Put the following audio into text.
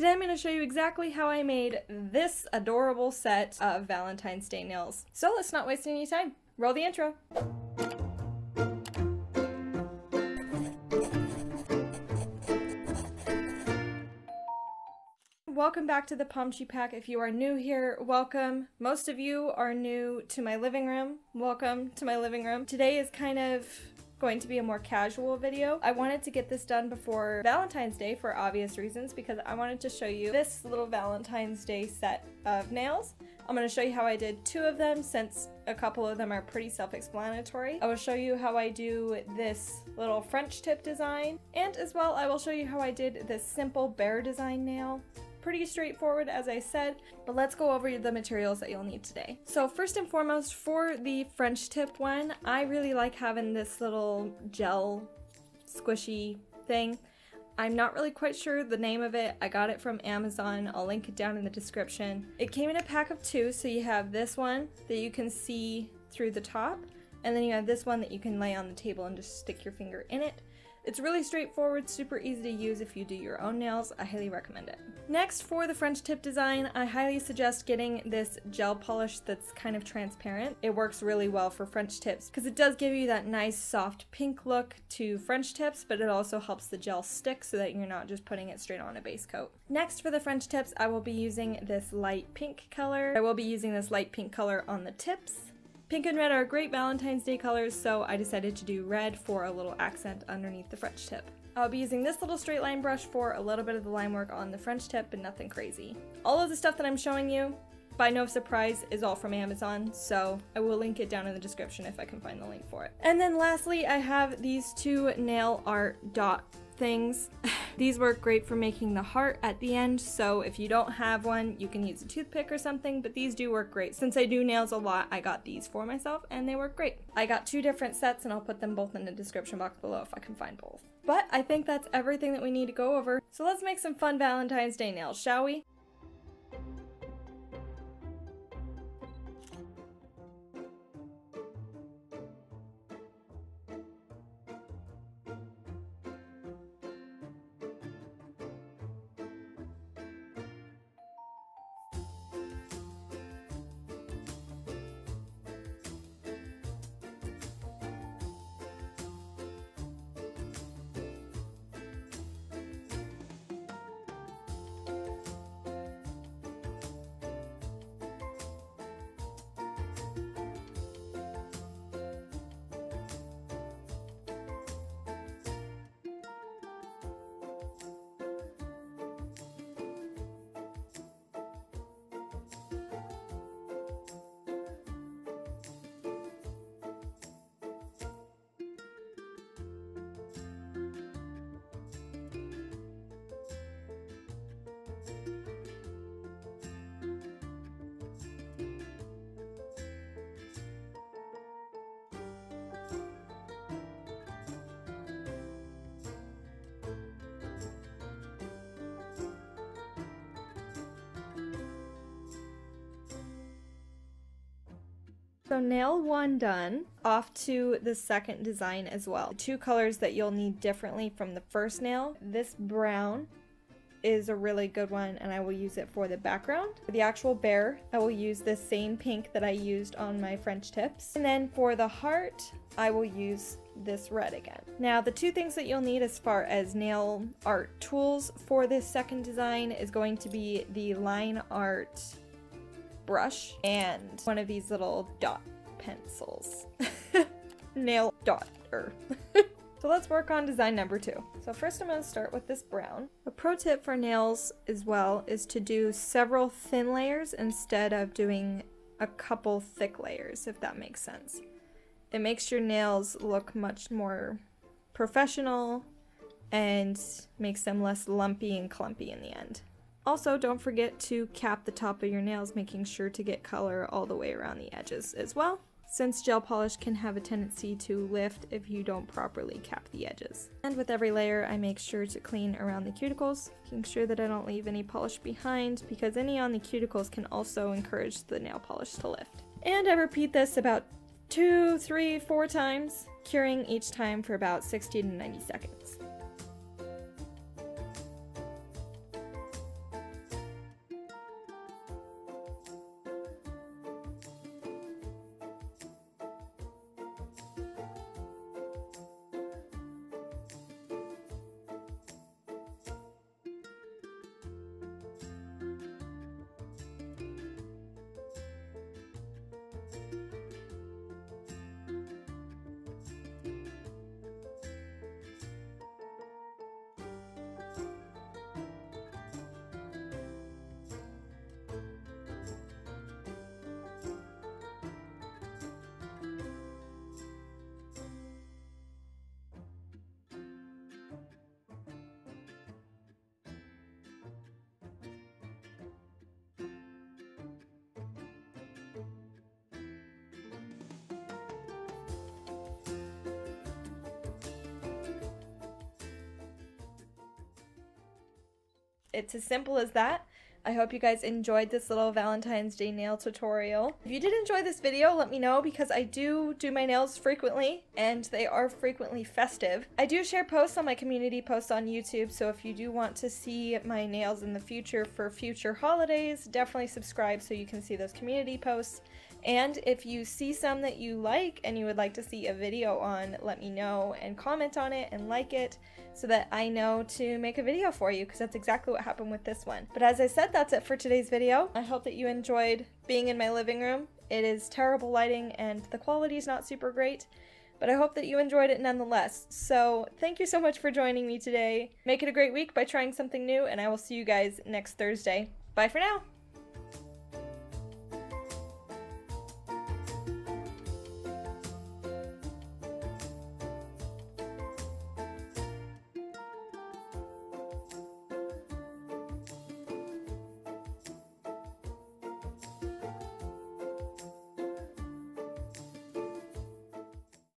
Today I'm going to show you exactly how I made this adorable set of Valentine's Day nails. So let's not waste any time. Roll the intro. Welcome back to the Pomchi Pack. If you are new here, welcome. Most of you are new to my living room. Welcome to my living room. Today is kind of going to be a more casual video. I wanted to get this done before Valentine's Day for obvious reasons because I wanted to show you this little Valentine's Day set of nails. I'm going to show you how I did two of them since a couple of them are pretty self-explanatory. I will show you how I do this little French tip design and as well I will show you how I did this simple bear design nail pretty straightforward as I said, but let's go over the materials that you'll need today. So first and foremost, for the French tip one, I really like having this little gel squishy thing. I'm not really quite sure the name of it. I got it from Amazon. I'll link it down in the description. It came in a pack of two, so you have this one that you can see through the top, and then you have this one that you can lay on the table and just stick your finger in it. It's really straightforward, super easy to use if you do your own nails. I highly recommend it. Next, for the French tip design, I highly suggest getting this gel polish that's kind of transparent. It works really well for French tips because it does give you that nice soft pink look to French tips, but it also helps the gel stick so that you're not just putting it straight on a base coat. Next, for the French tips, I will be using this light pink color. I will be using this light pink color on the tips Pink and red are great Valentine's Day colors, so I decided to do red for a little accent underneath the French tip. I'll be using this little straight line brush for a little bit of the line work on the French tip, but nothing crazy. All of the stuff that I'm showing you, by no surprise, is all from Amazon, so I will link it down in the description if I can find the link for it. And then lastly, I have these two nail art dot things. These work great for making the heart at the end, so if you don't have one, you can use a toothpick or something, but these do work great. Since I do nails a lot, I got these for myself, and they work great. I got two different sets, and I'll put them both in the description box below if I can find both. But I think that's everything that we need to go over, so let's make some fun Valentine's Day nails, shall we? So nail one done, off to the second design as well. Two colors that you'll need differently from the first nail. This brown is a really good one and I will use it for the background. For the actual bear, I will use the same pink that I used on my French tips. And then for the heart, I will use this red again. Now the two things that you'll need as far as nail art tools for this second design is going to be the line art brush and one of these little dot pencils. Nail dotter. so let's work on design number two. So first I'm going to start with this brown. A pro tip for nails as well is to do several thin layers instead of doing a couple thick layers, if that makes sense. It makes your nails look much more professional and makes them less lumpy and clumpy in the end. Also, don't forget to cap the top of your nails, making sure to get color all the way around the edges as well, since gel polish can have a tendency to lift if you don't properly cap the edges. And with every layer, I make sure to clean around the cuticles, making sure that I don't leave any polish behind, because any on the cuticles can also encourage the nail polish to lift. And I repeat this about two, three, four times, curing each time for about 60 to 90 seconds. It's as simple as that. I hope you guys enjoyed this little Valentine's Day nail tutorial. If you did enjoy this video, let me know because I do do my nails frequently and they are frequently festive. I do share posts on my community posts on YouTube, so if you do want to see my nails in the future for future holidays, definitely subscribe so you can see those community posts. And if you see some that you like and you would like to see a video on, let me know and comment on it and like it so that I know to make a video for you because that's exactly what happened with this one. But as I said, that's it for today's video. I hope that you enjoyed being in my living room. It is terrible lighting and the quality is not super great, but I hope that you enjoyed it nonetheless. So thank you so much for joining me today. Make it a great week by trying something new and I will see you guys next Thursday. Bye for now!